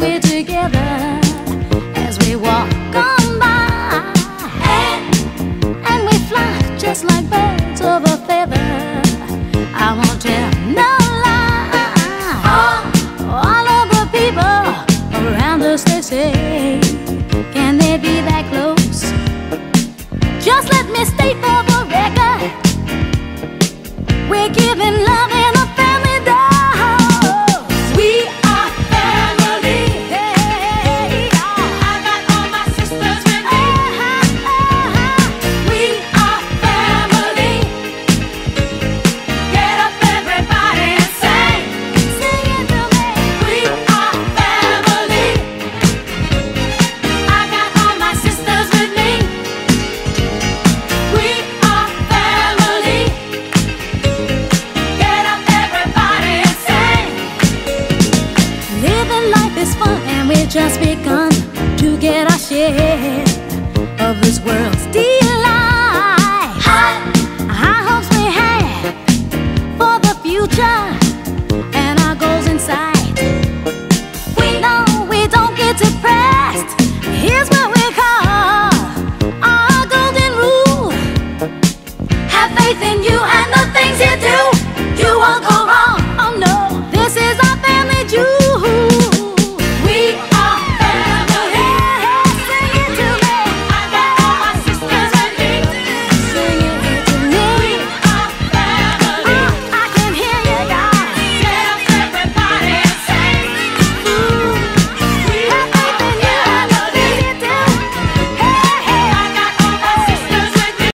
we're together as we walk on by. And, and we flock just like birds of a feather. I won't tell no lie. All, all of the people around us, they say, can they be that close? Just let me stay for the record, we're giving love. just begun to get our share.